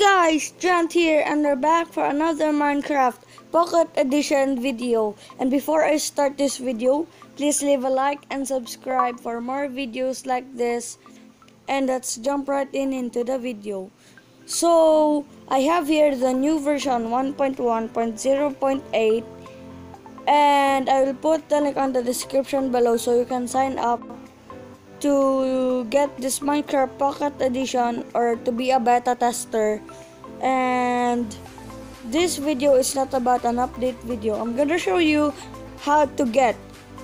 guys, Drant here and we're back for another Minecraft Pocket Edition video. And before I start this video, please leave a like and subscribe for more videos like this. And let's jump right in into the video. So, I have here the new version 1.1.0.8 and I will put the link on the description below so you can sign up to get this Minecraft Pocket Edition or to be a beta tester and this video is not about an update video. I'm gonna show you how to get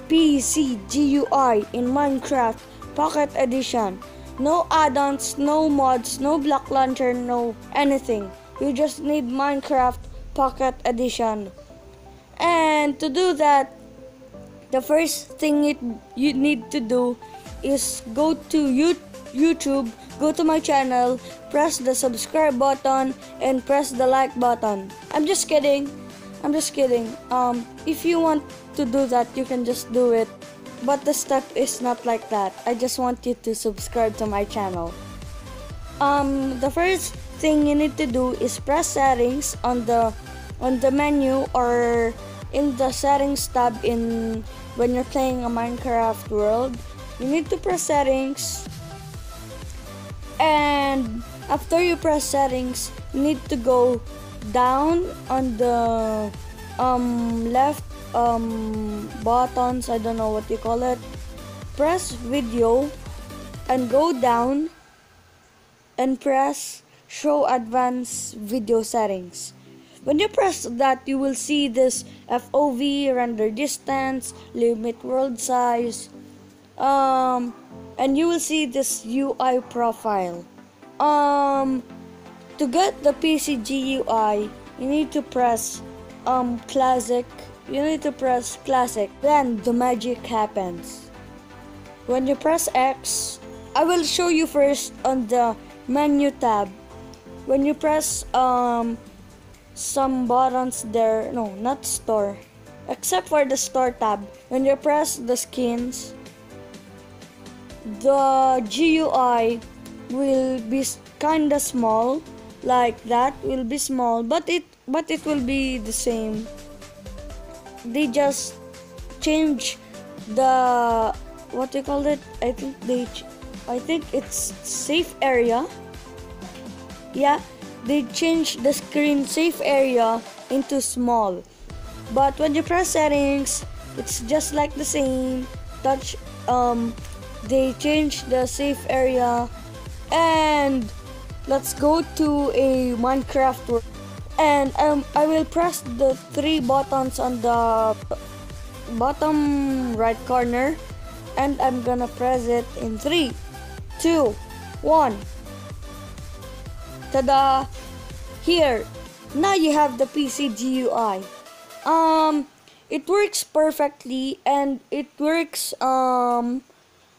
PC GUI in Minecraft Pocket Edition. No add-ons, no mods, no block launcher, no anything. You just need Minecraft Pocket Edition. And to do that, the first thing it, you need to do is go to YouTube, go to my channel, press the subscribe button, and press the like button. I'm just kidding. I'm just kidding. Um, if you want to do that, you can just do it. But the step is not like that. I just want you to subscribe to my channel. Um, the first thing you need to do is press settings on the on the menu or in the settings tab in when you're playing a Minecraft world you need to press settings. And after you press settings you need to go down on the um, left um, buttons I don't know what you call it. Press video and go down and press show advanced video settings. When you press that you will see this FOV render distance limit world size um, and you will see this UI profile. Um, to get the PC GUI, you need to press um, classic. You need to press classic. Then the magic happens. When you press X, I will show you first on the menu tab. When you press um, some buttons there, no, not store, except for the store tab. When you press the skins, the GUI will be kinda small like that will be small but it but it will be the same. They just change the what you call it? I think they I think it's safe area. Yeah they change the screen safe area into small. But when you press settings it's just like the same. Touch um they changed the safe area. And let's go to a Minecraft world. And um, I will press the three buttons on the bottom right corner. And I'm gonna press it in three two one. Tada! Here. Now you have the PC GUI um it works perfectly and it works um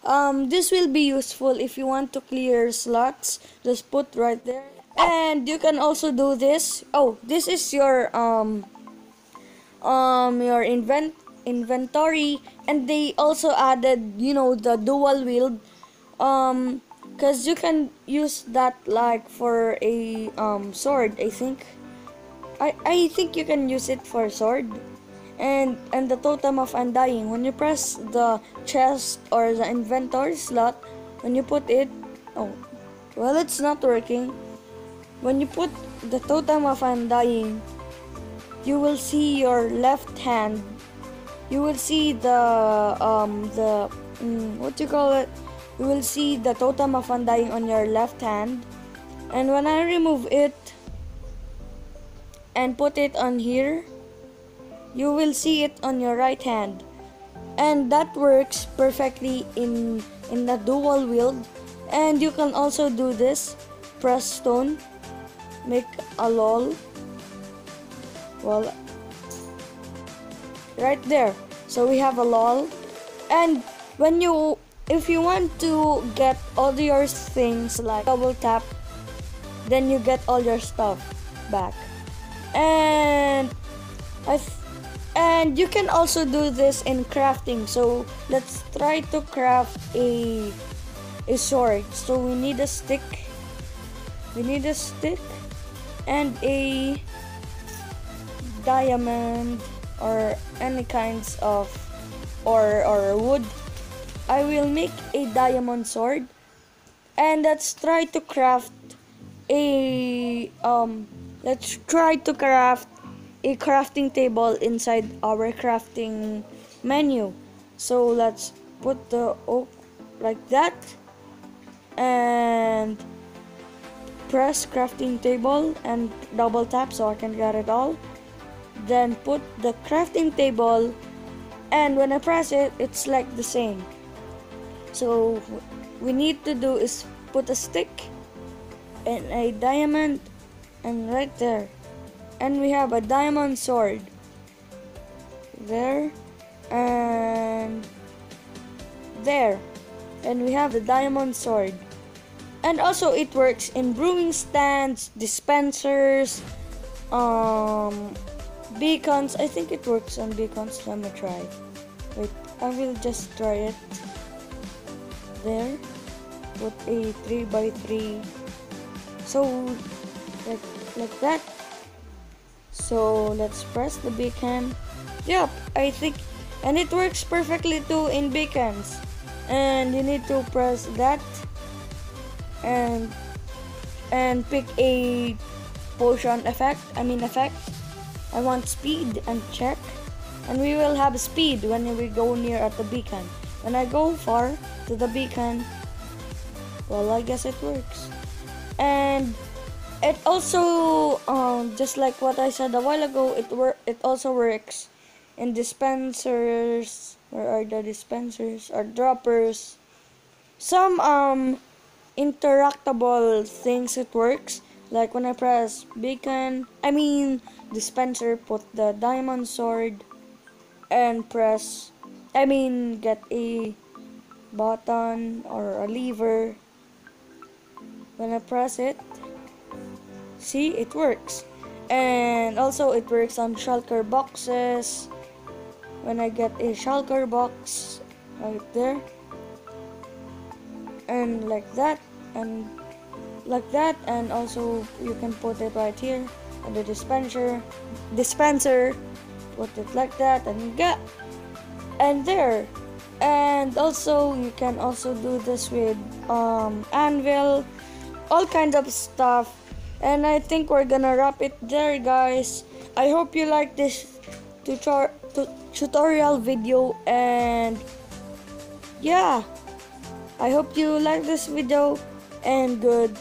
um, this will be useful if you want to clear slots. Just put right there. And you can also do this. Oh, this is your um um your invent inventory and they also added, you know, the dual wield um cuz you can use that like for a um sword, I think. I I think you can use it for a sword and and the totem of undying. When you press the chest or the inventory slot when you put it oh well it's not working. When you put the totem of undying you will see your left hand. You will see the um the mm, what you call it? You will see the totem of undying on your left hand. And when I remove it and put it on here you will see it on your right hand. And that works perfectly in in the dual wield. And you can also do this. Press stone. Make a lol. Well right there. So we have a lol. And when you if you want to get all your things like double tap then you get all your stuff back. And I and you can also do this in crafting. So let's try to craft a a sword. So we need a stick. We need a stick and a diamond or any kinds of or or wood. I will make a diamond sword. And let's try to craft a um let's try to craft a crafting table inside our crafting menu. So let's put the oak like that and press crafting table and double tap so I can get it all. Then put the crafting table and when I press it it's like the same. So we need to do is put a stick and a diamond and right there and we have a diamond sword. There. And there. And we have the diamond sword. And also it works in brewing stands dispensers um beacons. I think it works on beacons. Let me try. Wait i will just try it. There. Put a 3 by 3 so like like that so let's press the beacon. Yep i think and it works perfectly too in beacons. And you need to press that and and pick a potion effect i mean effect. I want speed and check. And we will have speed when we go near at the beacon. When i go far to the beacon well i guess it works. And it also um, just like what i said a while ago it work it also works in dispensers where are the dispensers? Or droppers. Some um interactable things it works. Like when i press beacon i mean dispenser put the diamond sword and press i mean get a button or a lever. When i press it see it works. And also it works on shulker boxes. When I get a shulker box right there and like that and like that and also you can put it right here on the dispenser dispenser put it like that and get and there. And also you can also do this with um, anvil all kinds of stuff and I think we're gonna wrap it there guys. I hope you like this tutor tutorial video and yeah. I hope you like this video and goodbye